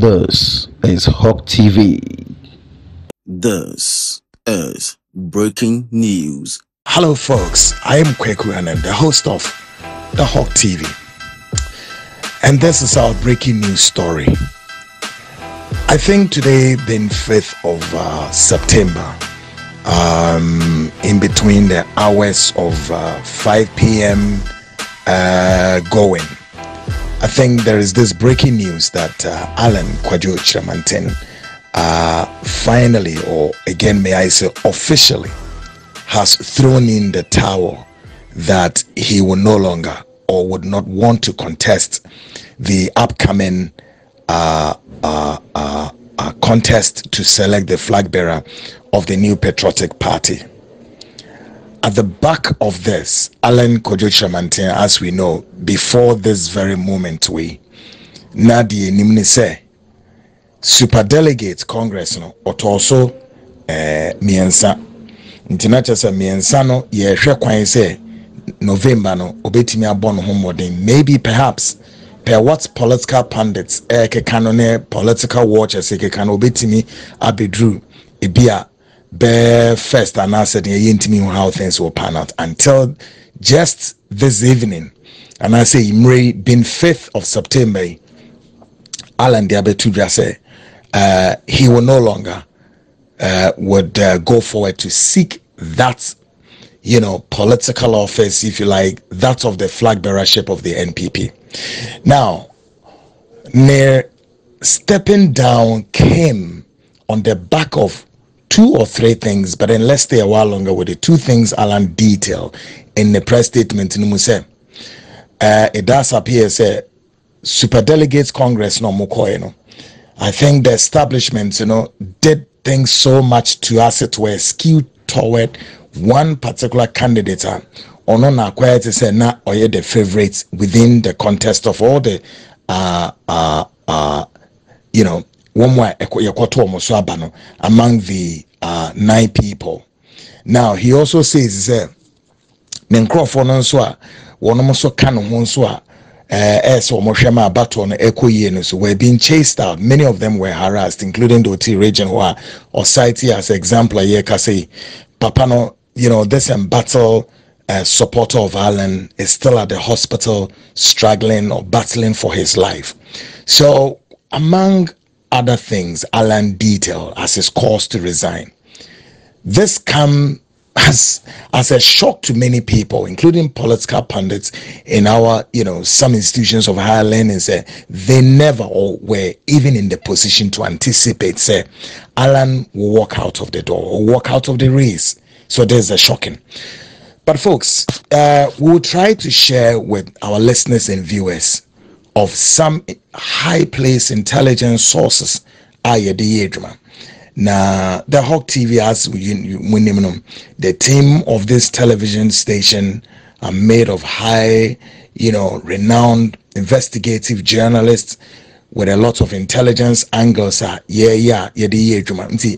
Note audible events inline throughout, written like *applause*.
This is Hawk TV. This is breaking news. Hello, folks. I am Kweku Anan, the host of the Hawk TV. And this is our breaking news story. I think today, being 5th of uh, September, um, in between the hours of uh, 5 p.m. Uh, going, I think there is this breaking news that uh, Alan Kwadwo Kyerematen uh, finally, or again, may I say officially, has thrown in the towel that he will no longer or would not want to contest the upcoming uh, uh, uh, uh contest to select the flag bearer of the new patriotic party. At the back of this, Alan Kyerematen, as we know, before this very moment, we Nadia Nimnise, super delegate congress no ɔtɔ so ɛɛ mmiɛnsa nti na kyerɛ sɛ mmiɛnsa no yɛrehwɛ kwan november no obetumi abɔ ne ho maybe perhaps per what political pundits ɛɛkeka no ne political watchers ɛkeka no obetumi abeduru ebi a bɛɛ first anaasɛ deɛ yɛyɛ ntumi hu how things will pan out. Until just this evening and I say imre been fifth of september alan abɛtu dwa uh, he will no longer uh, would uh, go forward to seek that you know political office if you like that of the flag bearership of the npp now near stepping down came on the back of two or three things but then let's stay a while longer with the two things alan detail in the press statement in Muse. Uh, it does appear say super delegates congress no more no I think the establishment, you know, did things so much to us it were skewed toward one particular candidate. Ono na quiet to say na or the favorites within the contest of all the uh uh uh you know one more among the uh, nine people. Now he also says that ne nkurɔfoɔ no nso a wɔn nso ka ne ho nso a ɛsɛ wɔn hwɛ ma abatoɔ no ɛkɔ yie no so. Were being chased out. Many of them were harassed including the oti region hɔ a ɔsaiti as example a yɛka sɛ papa no you know this embattle uh, supporter of Alan is still at the hospital struggling or battling for his life. So among other things Alan detailed as his cause to resign this come as as a shock to many people, including political pundits in our, you know, some institutions of higher learning, say they never or were even in the position to anticipate, say, Alan will walk out of the door or walk out of the race. So there's a shocking. But folks, uh, we will try to share with our listeners and viewers of some high place intelligence sources. Ah, Aye, the now, the Hawk TV, as name them, the team of this television station are made of high, you know, renowned investigative journalists with a lot of intelligence angles. Are yeah, yeah, yeah, yeah,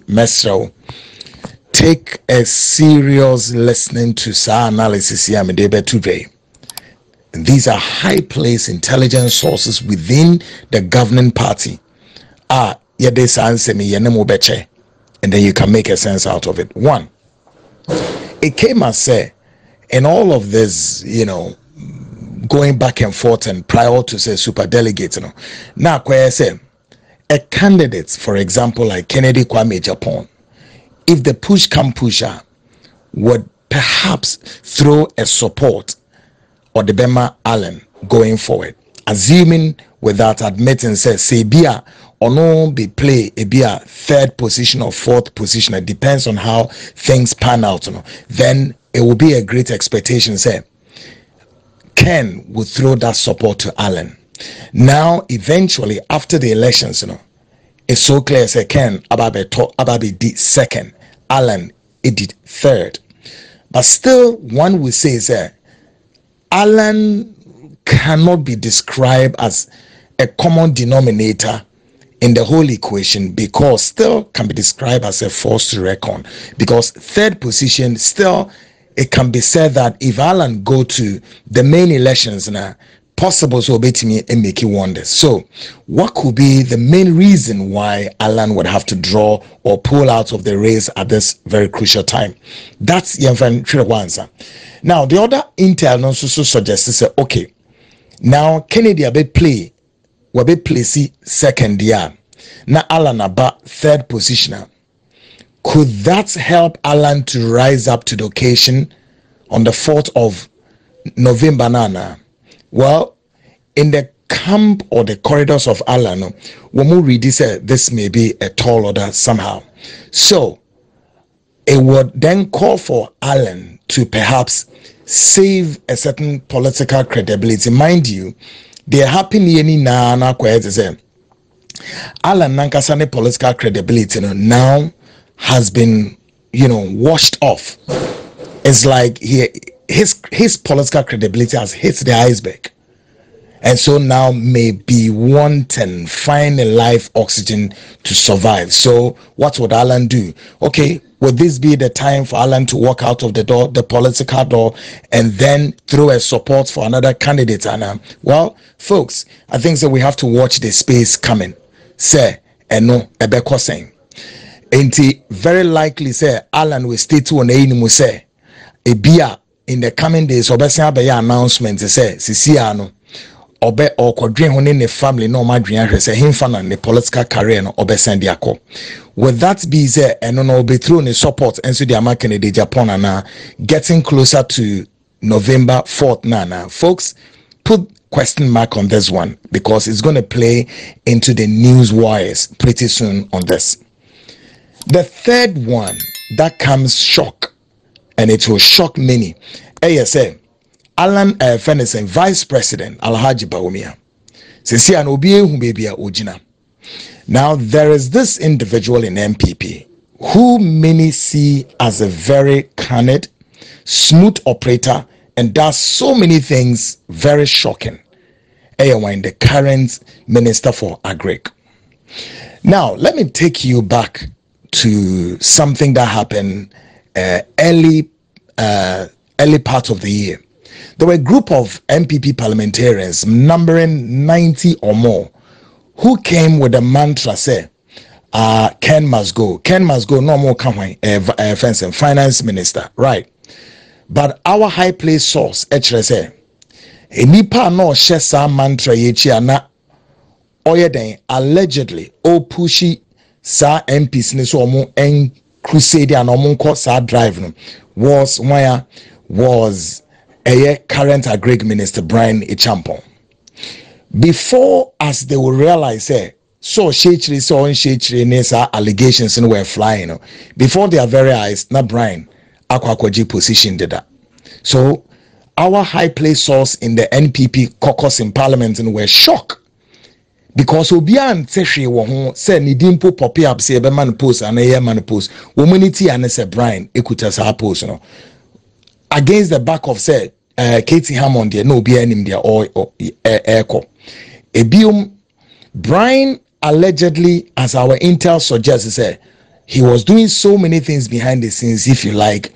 yeah, Take a serious listening to sa analysis here, today. These are high placed intelligence sources within the governing party. Ah, and then you can make a sense out of it one it came as say in all of this you know going back and forth and prior to say super delegates you know now kwaya say a candidate for example like kennedy kwame Agyapong if the push come pusher would perhaps throw a support or the bema alan going forward. Assuming without admitting say sebia or no be play be a third position or fourth position. It depends on how things pan out you know, then it will be a great expectation say ken will throw that support to alan. Now eventually after the elections you know it's so clear say ken ababe ababe did second alan it did third. But still one will say say alan cannot be described as a common denominator in the whole equation because still can be described as a force to reckon because third position still it can be said that if Alan go to the main elections now possible so obetumi and make wonders. So, what could be the main reason why Alan would have to draw or pull out of the race at this very crucial time? That's the answer. Now, the other intel also suggests say, okay, now Kennedy abe play, wabe place second year. Now Alan about third positioner. Could that help Alan to rise up to the occasion on the 4th of November? Nana? Well, in the camp or the corridors of Allah, we read this, uh, this may be a tall order somehow. So it would then call for Alan to perhaps save a certain political credibility. Mind you, they happen any now na say Alan Nankasane political credibility now has been, you know, washed off. It's like he his his political credibility has hit the iceberg. And so now may be wanting find a life oxygen to survive. So what would alan do? Okay would this be the time for alan to walk out of the door the political door and then throw a support for another candidate? And um, well folks i think that we have to watch the space coming. Say and no ebeko saying enti very likely sir alan will stay to an aim say ebia in the coming days ɔbɛsan abɛyɛ announcement sɛ sisi ano ɔbɛ ɔkɔdwen ho ne ne family na ɔmo adwene ahwɛ sɛ hemfa na ne political career no ɔbɛsan de akɔ with that be sɛ ɛno no ɔbɛturo ne support nso de ama kennedy japan ana getting closer to november 4th na ana. Folks put question mark on this one because it's going to play into the news wires pretty soon on this. The third one that comes shock and it will shock many. Sɛ alan ɛfɛ vice president alhaji bawumia sisi a na obi ehu beebi a ogyina. Now there is this individual in NPP who many see as a very candid smooth operator and does so many things very shocking. Ɛyɛ the current minister for agric. Now let me take you back to something that happened uh, early uh, early part of the year. There were a group of NPP parliamentarians numbering 90 or more who came with a mantra say, uh, Ken must go. Ken must go. No more come uh, uh, finance minister. Right. But our high place source, actually say, nipa no saa mantra akyi na allegedly ɔpushi saa mps ne so ɔmo crusade and ɔmo nkɔ saa drive no was why was a current agric minister Brian Acheampong. Before as they will realize eh, so shechiri so shechiri nesa allegations and were flying know, before their very eyes na Brian akwakoji position did that. So our high place source in the NPP caucus in parliament and were shocked because obiara nte hwee wɔ ho sɛ ne din mpo pɔpe up sɛ yɛbɛma no post anaa yɛma no post wɔn mu ni ti a ne sɛ brian ekuta saa post no. Against the back of sɛ uh, katie hammond deɛ na obiara anim deɛ ɛɛkɔ. Ebiom brian allegedly as our intel suggests sɛ he was doing so many things behind the scenes if you like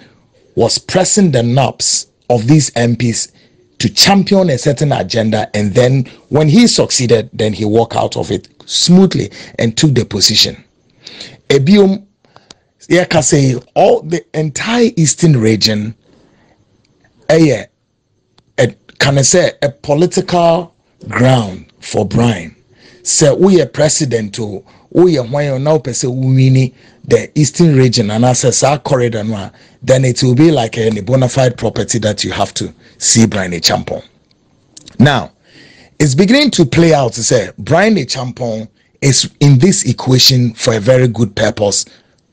was pressing the knobs of these MPs to champion a certain agenda and then when he succeeded then he walked out of it smoothly and took the position. Ebiom yɛka say all the entire eastern region ɛyɛ can I say a political ground for Brian sɛ woyɛ president o woyɛ hwan na wopɛ sɛ wowini the eastern region and as saa corridor no then it will be like a, a bona fide property that you have to see Brian Acheampong. Now, it's beginning to play out to say Brian Acheampong is in this equation for a very good purpose,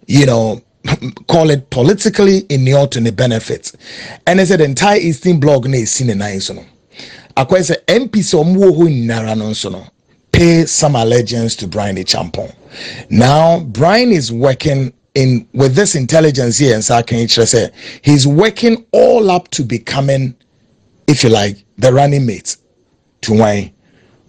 you know, *laughs* call it politically in the to the benefit. And I said the entire Eastern blog is seen in nine so. Akwa say MP so mwo ho nyara no so no pay some allegiance to Brian Acheampong. Now, Brian is working in with this intelligence here and Sakin say he's working all up to becoming, if you like, the running mate to why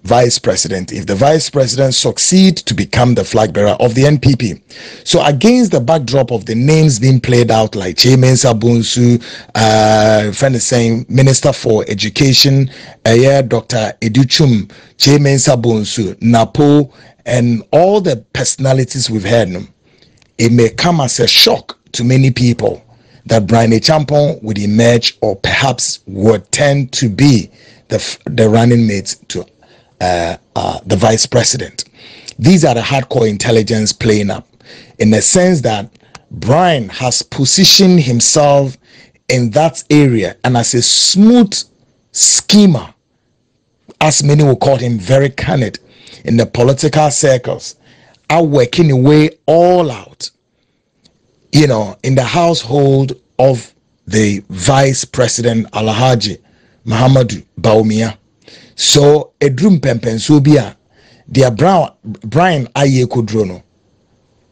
vice president if the vice president succeed to become the flag bearer of the NPP. So against the backdrop of the names being played out like Chairman Sabunsu, uh, friend is saying Minister for Education, uh, yeah, Dr. Adutwum, Chairman Sabunsu, Napo, and all the personalities we've heard, it may come as a shock to many people that Brian Acheampong would emerge or perhaps would tend to be the, the running mate to uh, uh, the vice president. These are the hardcore intelligence playing up in the sense that Brian has positioned himself in that area and as a smooth schemer, as many will call him, very candid in the political circles, are working away all out, you know, in the household of the vice president Alhaji Mahamudu Bawumia so eduru mpɛmpɛnsoɔ bi a deɛ brian ayɛ koduro no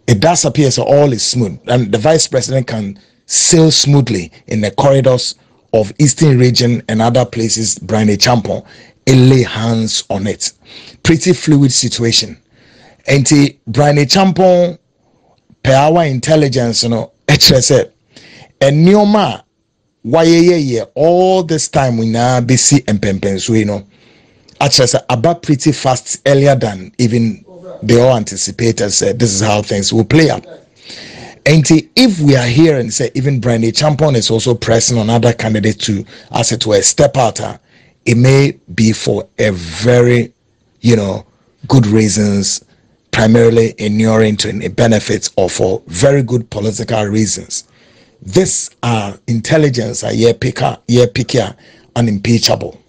it does appear so all is smooth and the vice president can sail smoothly in the corridors of eastern region and other places brian Acheampong lay hands on it. Pretty fluid situation. Nti brian Acheampong per our intelligence no ɛkyerɛ sɛ nneɛma a wayɛyɛyɛ all this time nyinaa bɛsi mpɛmpɛnsoɔ yi no sɛ aba pretty fast earlier than even they all anticipated said this is how things will play out and if we are here and say even Brian Acheampong is also pressing on other candidates to as it were step out, uh, it may be for a very, you know, good reasons, primarily inuring to a benefits or for very good political reasons. This uh, intelligence, a year picker, year picker, unimpeachable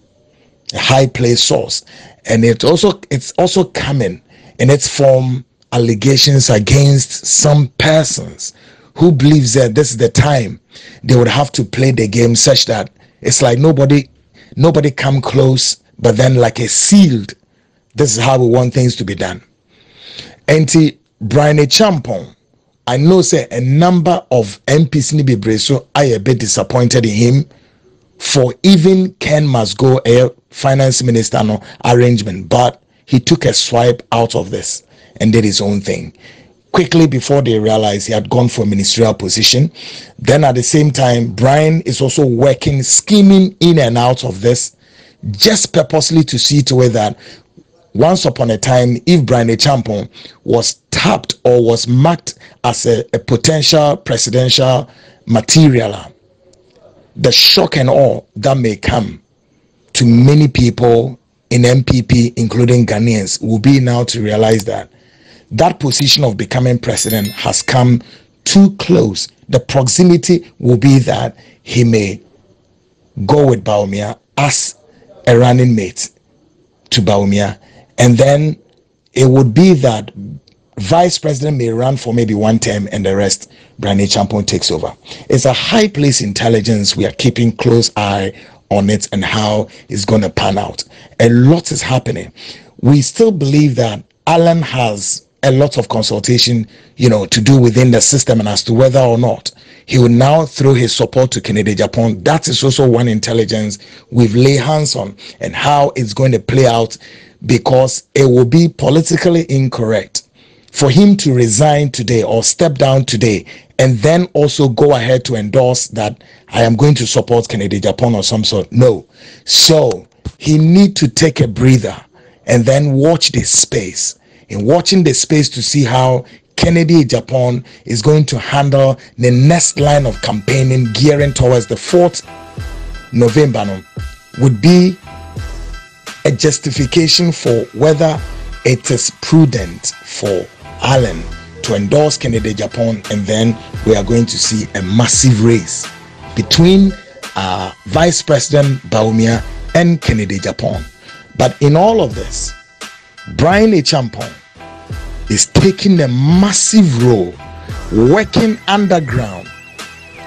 a high place source. And it also it's also coming in its form allegations against some persons who believes that this is the time they would have to play the game such that it's like nobody nobody come close but then like a sealed this is how we want things to be done. And brian Acheampong i know say a number of mps ni bebree so i a bit disappointed in him for even ken must go a finance minister no arrangement, but he took a swipe out of this and did his own thing. Quickly before they realized he had gone for a ministerial position. Then at the same time, Brian is also working, scheming in and out of this, just purposely to see to it that once upon a time, if Brian Acheampong was tapped or was marked as a, a potential presidential material, the shock and awe that may come to many people in NPP, including Ghanaians, will be now to realize that that position of becoming president has come too close. The proximity will be that he may go with Bawumia as a running mate to Bawumia, and then it would be that vice president may run for maybe one term and the rest Brian Acheampong takes over. It's a high place intelligence. We are keeping close eye on it and how it's going to pan out. A lot is happening. We still believe that Alan has a lot of consultation, you know, to do within the system and as to whether or not he will now throw his support to Kennedy Agyapong. That is also one intelligence we've laid hands on and how it's going to play out because it will be politically incorrect for him to resign today or step down today and then also go ahead to endorse that I am going to support Kennedy Agyapong or some sort. No. So he need to take a breather and then watch this space. In watching the space to see how Kennedy Agyapong is going to handle the next line of campaigning gearing towards the 4th November no, would be a justification for whether it is prudent for Alan to endorse Kennedy Agyapong, and then we are going to see a massive race between uh, Vice President Bawumia and Kennedy Agyapong. But in all of this, Brian Acheampong is taking a massive role, working underground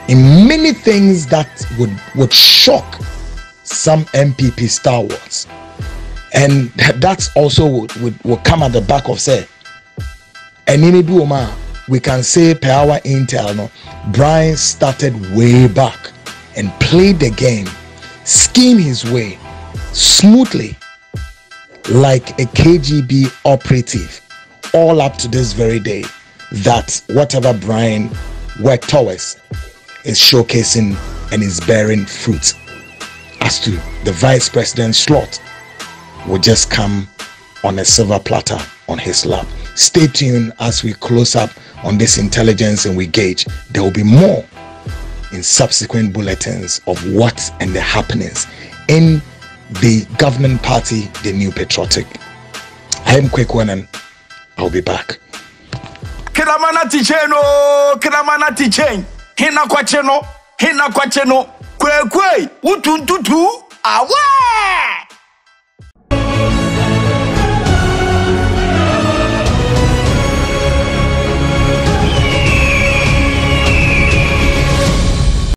in many things that would, would shock some NPP stalwarts. And *laughs* that's also would, would, would come at the back of say and in Iduoma, we can say per our intel, no, Brian started way back and played the game, schemed his way smoothly like a KGB operative all up to this very day that whatever Brian worked towards is showcasing and is bearing fruit as to the vice president's slot will just come on a silver platter on his lap. Stay tuned as we close up on this intelligence and we gauge. There will be more in subsequent bulletins of what and the happenings in the governing party, the New Patriotic. I am Quick One and I'll be back. hina awe